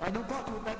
Mas não bota o pé